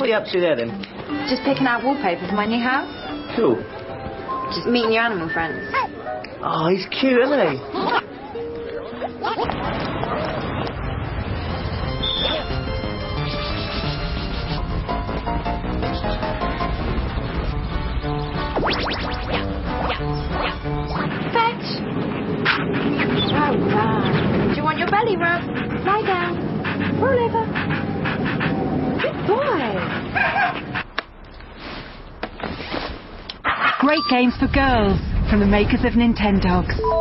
are you up to there then? Just picking out wallpaper for my new house. Cool. Just meeting your animal friends. Oh, he's cute, isn't he? Fetch! Wow, wow. Do you want your belly rub? Lie down. Roll over. Great games for girls from the makers of Nintendogs.